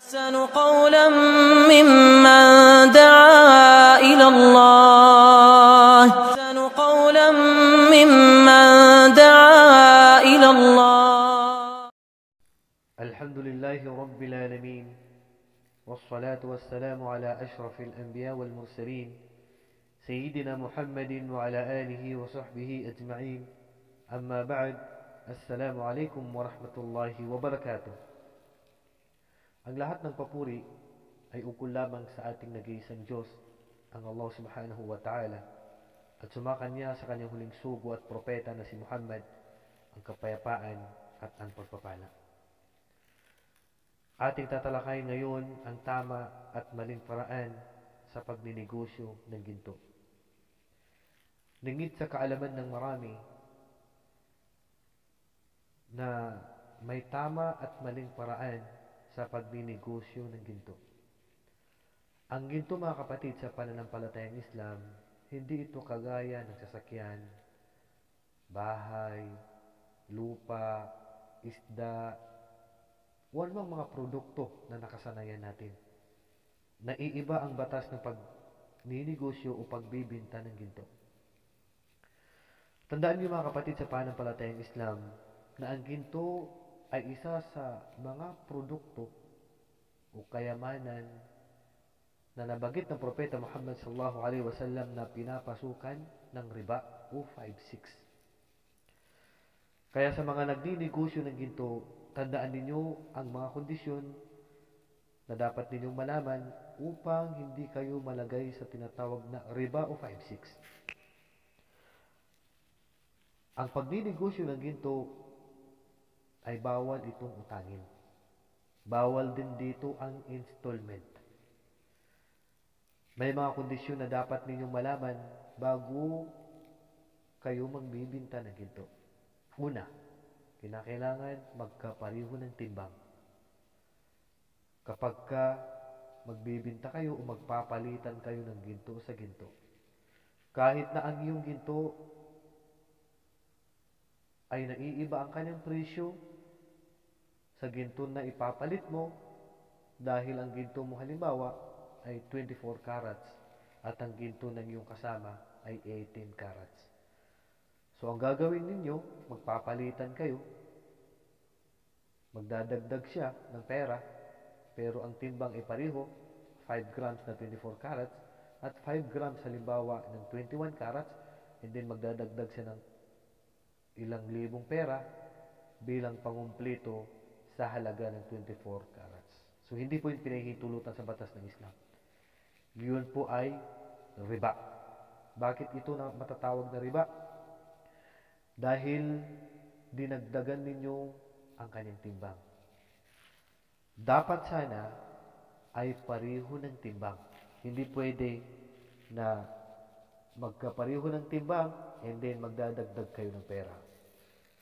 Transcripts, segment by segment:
أحسن قولا ممن دعا إلى الله. أحسن قولا ممن دعا إلى الله. الحمد لله رب العالمين والصلاة والسلام على أشرف الأنبياء والمرسلين سيدنا محمد وعلى آله وصحبه أجمعين. أما بعد السلام عليكم ورحمة الله وبركاته. Ang lahat ng papuri ay ukol lamang sa ating nag-iisang Diyos, ang Allah subhanahu wa ta'ala, at sumakanya sa kanyang huling sugo at propeta na si Muhammad, ang kapayapaan at ang pagpapala. Ating tatalakay ngayon ang tama at maling paraan sa pagninegosyo ng ginto. Ningit sa kaalaman ng marami na may tama at maling paraan sa pagninegosyo ng ginto. Ang ginto mga kapatid sa pananampalatayang Islam, hindi ito kagaya ng sasakyan, bahay, lupa, isda, o anumang mga produkto na nakasanayan natin. Naiiba ang batas ng pagninegosyo o pagbibinta ng ginto. Tandaan niyo mga kapatid sa pananampalatayang Islam na ang ginto ay isa sa mga produkto o kayamanan na nabagit ng propeta Muhammad sallallahu alaihi wasallam na pinapasukan ng riba o 5-6. Kaya sa mga nagninegosyo ng ginto, tandaan ninyo ang mga kondisyon na dapat ninyong malaman upang hindi kayo malagay sa tinatawag na riba o 5-6. Ang pagninegosyo ng ginto ay bawal itong utangin. Bawal din dito ang installment. May mga kondisyon na dapat ninyong malaman bago kayo magbibinta ng ginto. Una, kinakailangan magkapariho ng timbang. Kapag ka magbibinta kayo o magpapalitan kayo ng ginto sa ginto, kahit na ang iyong ginto ay naiiba ang kanyang presyo sa ginto na ipapalit mo dahil ang ginto mo halimbawa ay 24 carats at ang ginto ng iyong kasama ay 18 carats. So ang gagawin ninyo, magpapalitan kayo, magdadagdag siya ng pera, pero ang timbang ay pareho, 5 grams na 24 carats at 5 grams halimbawa ng 21 carats and then magdadagdag siya ng ilang libong pera bilang pangumplito sa halaga ng 24 carats. So, hindi po yung pinahihintulutan sa batas ng Islam. Yun po ay riba. Bakit ito na matatawag na riba? Dahil dinagdagan ninyo ang kanyang timbang. Dapat sana ay pariho ng timbang. Hindi pwede na magkapariho ng timbang and then magdadagdag kayo ng pera.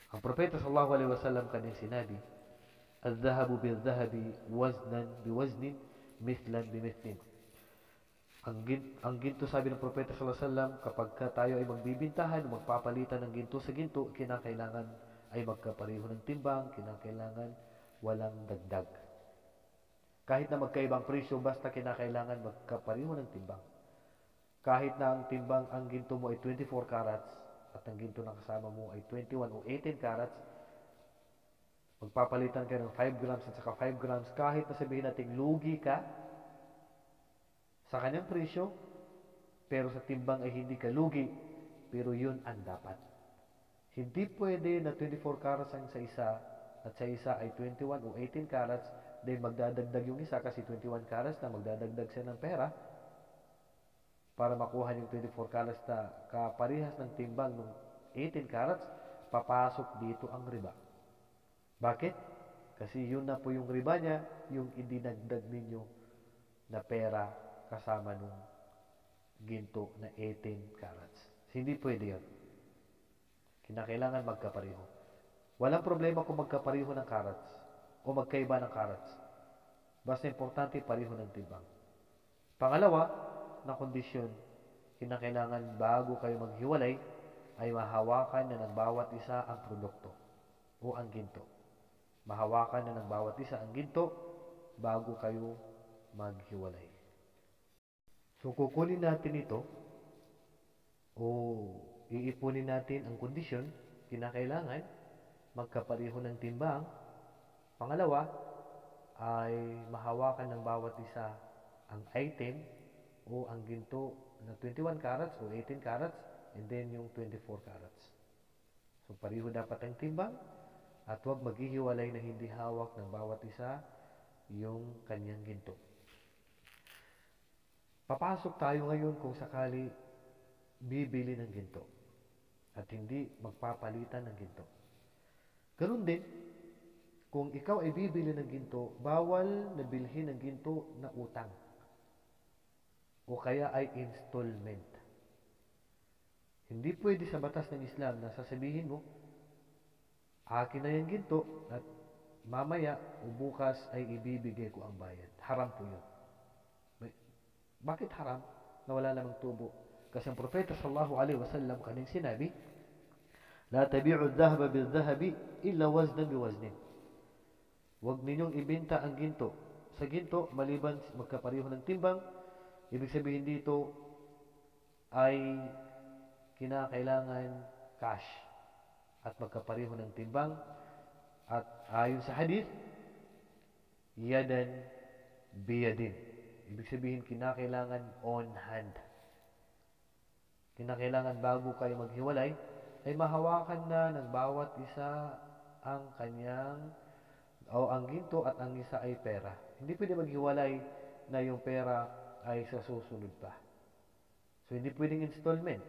Ang propeta sallallahu alaihi wasallam kanyang sinabi, "Al-dhahabu bil-dhahabi waznan biwaznin mithlan bimithlin." Ang, gin, ang ginto sabi ng propeta sallallahu alaihi wasallam, kapag ka tayo ay magbibintahan, magpapalitan ng ginto sa ginto, kinakailangan ay magkapareho ng timbang, kinakailangan walang dagdag. Kahit na magkaibang presyo, basta kinakailangan magkapareho ng timbang. Kahit na ang timbang ang ginto mo ay 24 carats at ang ginto ng kasama mo ay 21 o 18 carats, magpapalitan ka ng 5 grams at saka 5 grams. Kahit na sabihin natin lugi ka sa kanyang presyo, pero sa timbang ay hindi ka lugi, pero yun ang dapat. Hindi pwede na 24 carats ang sa isa at sa isa ay 21 o 18 carats, then magdadagdag yung isa kasi 21 carats na magdadagdag siya ng pera para makuha yung 24 carats na kaparihas ng timbang ng 18 carats, papasok dito ang riba. Bakit? Kasi yun na po yung riba niya, yung idinagdag ninyo na pera kasama nung ginto na 18 carats. Hindi pwede yun. Kinakailangan magkapareho. Walang problema kung magkapareho ng carats o magkaiba ng carats. Basta importante pareho ng timbang. Pangalawa, na kondisyon, kinakailangan bago kayo maghiwalay, ay mahawakan na ng bawat isa ang produkto o ang ginto. Mahawakan na ng bawat isa ang ginto bago kayo maghiwalay. So, kukunin natin ito o iipunin natin ang kondisyon, kinakailangan, magkapareho ng timbang. Pangalawa, ay mahawakan ng bawat isa ang item o ang ginto na 21 carats o 18 carats and then yung 24 carats. So, pareho dapat ang timbang at huwag maghihiwalay na hindi hawak ng bawat isa yung kanyang ginto. Papasok tayo ngayon kung sakali bibili ng ginto at hindi magpapalitan ng ginto. Ganun din, kung ikaw ay bibili ng ginto, bawal na bilhin ng ginto na utang o kaya ay installment. Hindi pwede sa batas ng Islam na sasabihin mo, akin na yung ginto at mamaya o bukas ay ibibigay ko ang bayad. Haram po yun. Bakit haram? Na wala namang tubo. Kasi ang propeta sallallahu alaihi wasallam kaning sinabi, La tabi'u dhahaba bil dhahabi illa waznan bi waznin. Huwag ninyong ibenta ang ginto. Sa ginto, maliban magkapareho ng timbang, ibig sabihin dito ay kinakailangan cash at magkapareho ng timbang at ayon sa hadith, yadan biyadin. Ibig sabihin, kinakailangan on hand. Kinakailangan bago kayo maghiwalay, ay mahawakan na ng bawat isa ang kanyang o ang ginto at ang isa ay pera. Hindi pwede maghiwalay na yung pera ay sa susunod pa. So, hindi pwedeng installment.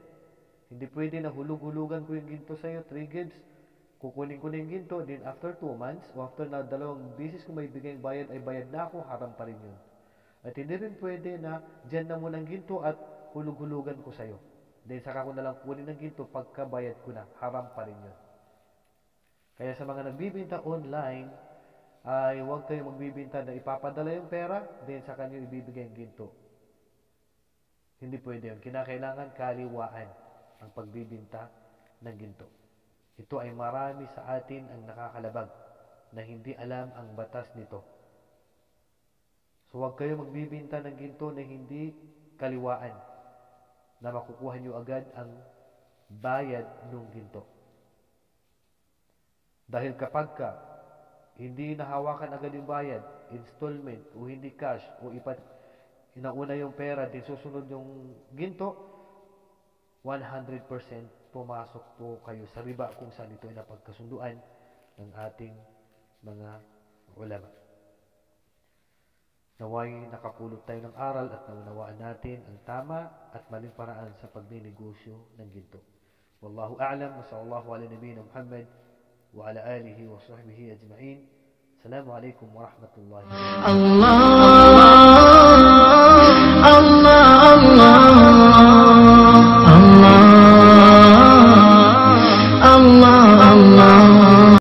Hindi pwede na hulug-hulugan ko yung ginto sa'yo, 3 gigs, kukunin ko na yung ginto, then after 2 months, o after na dalawang bisis ko may bigay bayad, ay bayad na ako, haram pa rin yun. At hindi rin pwede na dyan na mo ng ginto at hulug-hulugan ko sa'yo. Then saka ko na lang kunin ng ginto pagkabayad ko na. Haram pa rin yun. Kaya sa mga nagbibinta online, ay huwag kayo magbibinta na ipapadala yung pera, then sa kanyo ibibigay yung ginto. Hindi pwede yun. Kinakailangan kaliwaan ang pagbibinta ng ginto. Ito ay marami sa atin ang nakakalabag na hindi alam ang batas nito. So huwag kayo magbibinta ng ginto na hindi kaliwaan na makukuha nyo agad ang bayad ng ginto. Dahil kapag ka hindi nahawakan agad yung bayad, installment o hindi cash o ipat inauna yung pera din susunod yung ginto, 100% pumasok po kayo sa riba kung saan ito ay napagkasunduan ng ating mga ulama. Naway nakapulot tayo ng aral at naunawaan natin ang tama at maling paraan sa pagninegosyo ng ginto. Wallahu a'lam wa sallallahu ala nabiyyina Muhammad wa ala alihi wa sahbihi ajma'in. Assalamu alaikum wa rahmatullahi wa. Allah Allah